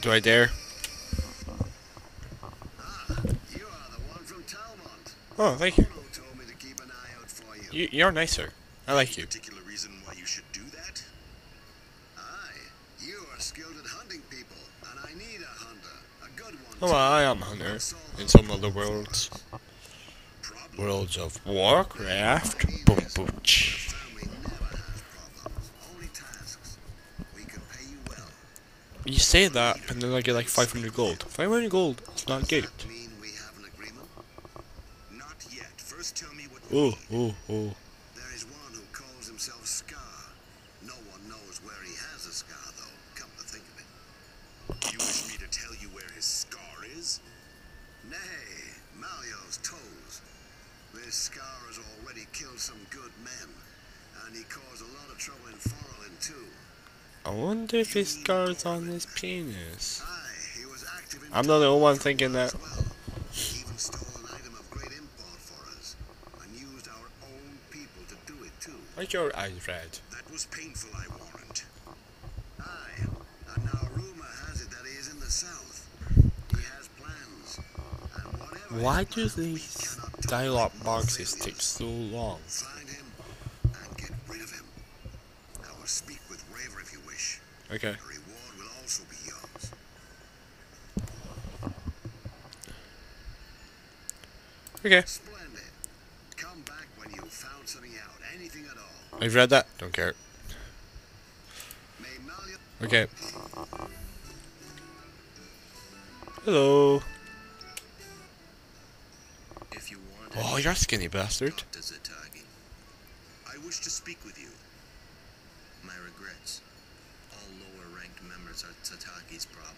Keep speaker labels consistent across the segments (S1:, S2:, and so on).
S1: Do I dare? Oh, thank you.
S2: You.
S1: you you're nicer. I like you.
S2: Particular reason why you should do that? Aye, you are skilled at hunting people, and I need a hunter, a good one.
S1: Oh. I am a hunter in some other worlds. Worlds of Warcraft. Boom,
S2: You
S1: say that, and then I get like 500 gold. 500 gold, it's not good.
S2: Does that mean we have an agreement? Not yet. First tell me what
S1: Oh, oh, oh.
S2: There is one who calls himself Scar. No one knows where he has a scar, though, come to think of it. You wish me to tell you where his scar is? Nay, Malio's toes. This scar has already killed some good men, and he caused a lot of trouble in too.
S1: I wonder if his scar's on his penis. I'm not the only one thinking that. Like your eyes red.
S2: That was painful, I warrant. Aye, and now rumor has it that he is in the south. He has plans.
S1: Why do these dialogue boxes take so long?
S2: Raver if you wish.
S1: Okay.
S2: The reward will also be yours.
S1: Okay.
S2: Splendid. Come back when you've found something out, anything at all.
S1: I've read that. Don't care. Okay. Hello.
S2: if you want
S1: Oh, you're a skinny bastard.
S2: I wish to speak with you. My regrets. All lower ranked members are Zatagi's problem.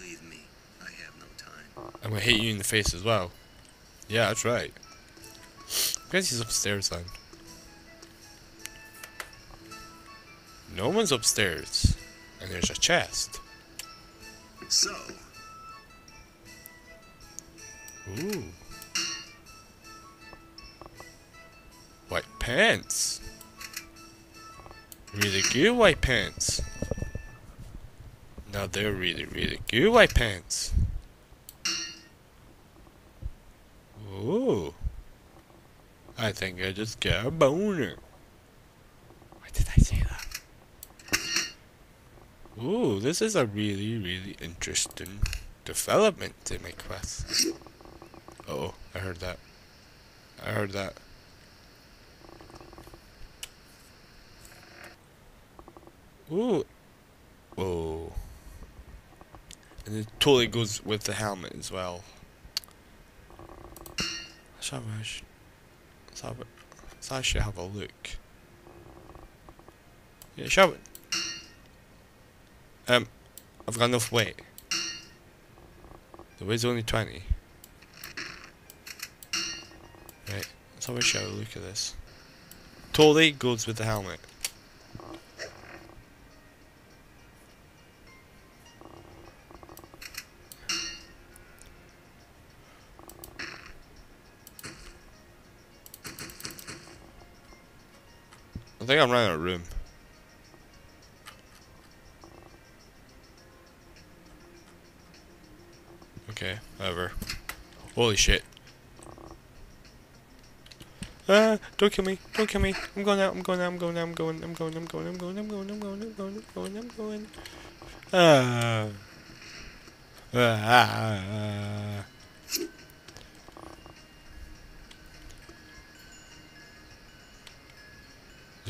S2: Leave me. I have no time.
S1: I'm gonna hit you in the face as well. Yeah, that's right. Guess he's upstairs then. No one's upstairs. And there's a chest.
S2: So,
S1: Ooh. White pants. Really good white pants. Now they're really, really good white pants. Ooh. I think I just got a boner. Why did I say that? Ooh, this is a really, really interesting development in my quest. Oh, I heard that. I heard that. Ooh. Whoa. And it totally goes with the helmet as well. Let's have a, sh- let's have a, actually have a look. Yeah, shall we? Um, I've got enough weight. The weight's only 20. Right, let's have a look at this. Totally goes with the helmet. I think I'm running out of room. Okay, whatever. Holy shit. Ah, don't kill me, don't kill me. I'm going out, I'm going out, I'm going out, I'm going, I'm going, I'm going, I'm going, I'm going, I'm going, I'm going, I'm going, I'm going. Ah. Ah.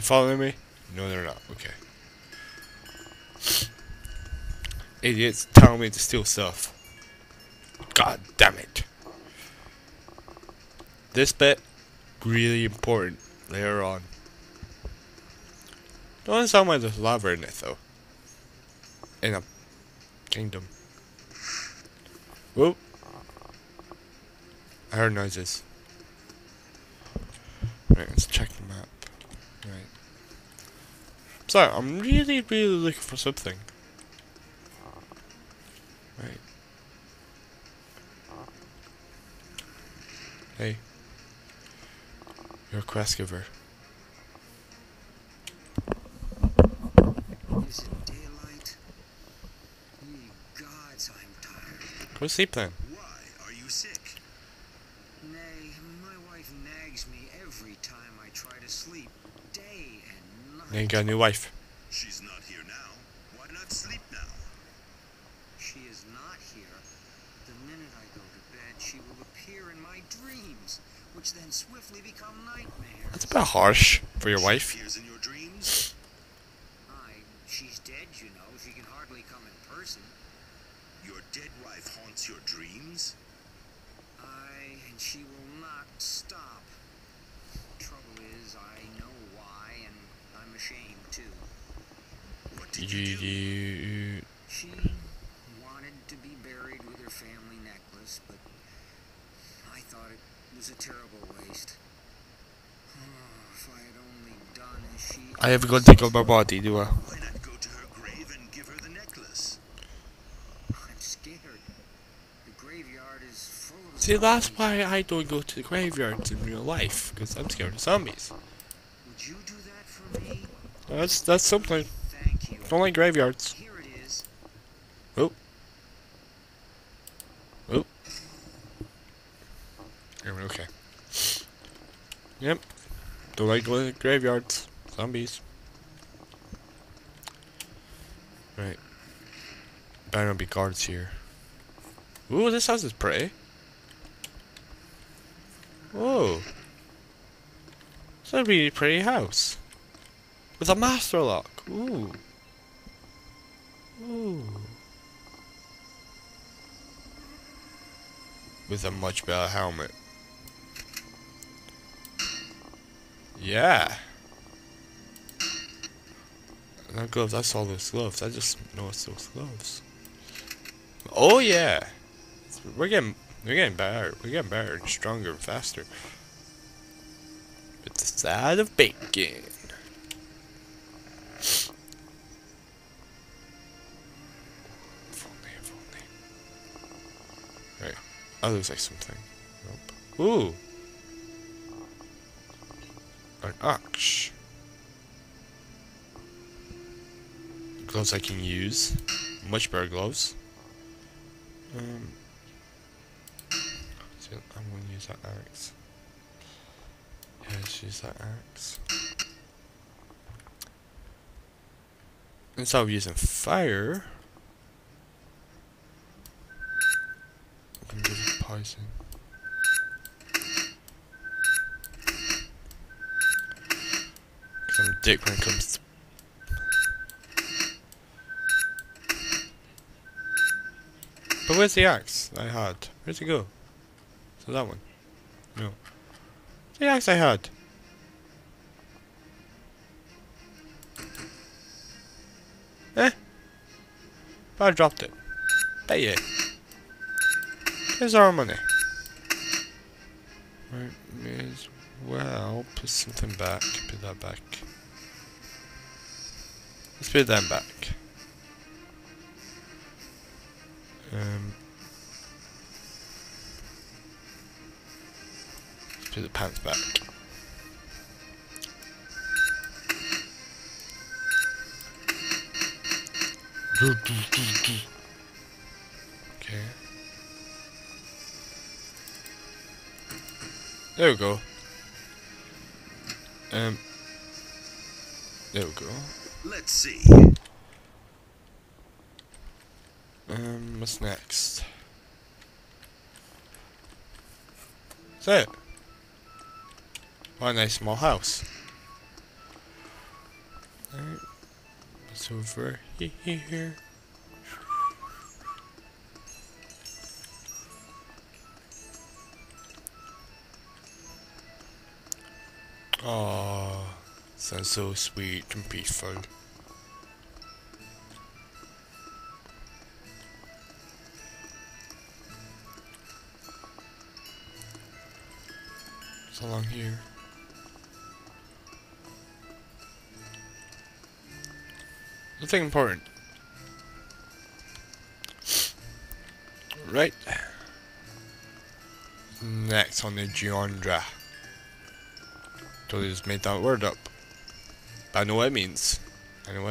S1: You following me? No, they're not. Okay. Idiots telling me to steal stuff. God damn it. This bit, really important later on. Don't understand why there's lava in it though. In a kingdom. Whoop. I heard noises. Right, let's check the map. Right. So, I'm really, really looking for something. Right. Hey. You're a quest giver.
S2: is it daylight? Hmm.
S1: Go sleep then.
S2: Why? Are you sick?
S3: Nay, my wife nags me every time I try to sleep, day and night.
S1: Then you got a new wife.
S2: She's not here now. Why not sleep now?
S3: She is not here. The minute I go to bed, she will appear in my dreams, which then swiftly become nightmares.
S1: That's a bit harsh for your
S2: She
S1: wife.
S2: appears in your dreams?
S3: Aye, she's dead, you know. She can hardly come in person.
S2: Your dead wife haunts your dreams?
S3: Aye, and she will not stop. Trouble is, I know why, and Too.
S2: What did you do?
S3: She wanted to be buried with her family necklace, but I thought it was a terrible waste. Oh, if I had only done as she
S1: I have got to take my body, do I?
S2: Why not go to her grave and give her the necklace?
S3: I'm scared. The graveyard is full of
S1: See, that's why I don't go to the graveyards in real life, because I'm scared of zombies.
S3: Would you do that for me?
S1: That's that's something.
S3: Thank you.
S1: Don't like graveyards.
S3: Here it is.
S1: Yeah, we're okay. Yep. Don't like graveyards. Zombies. Right. Better not be guards here. Ooh, this house is pretty. Whoa. It's a pretty house. With a master lock. Ooh. Ooh. With a much better helmet. Yeah. Not gloves, I saw those gloves. I just noticed those gloves. Oh yeah. We're getting we're getting better. We're getting better and stronger and faster. With the side of bacon. That looks like something. Nope. Ooh. An axe. Gloves I can use. Much better gloves. Um. So I'm gonna use that axe. Yeah, let's use that axe. Instead of using fire, I poison. Cause I'm a dick when it comes to But where's the axe I had? Where'd it go? So that one? No. The axe I had. Eh? But I dropped it. Bet you. Here's our money. Right, may as well put something back. Put that back. Let's put that back. Um, let's put the pants back. Okay. There we go. Um. There we go.
S2: Let's see.
S1: Um, what's next? That it? What a nice small house. Alright. What's over here? Oh, sounds so sweet and peaceful. It's along here. Nothing important. Right. Next on the Giondra. Totally just made that word up. I know what it means. I know what it means.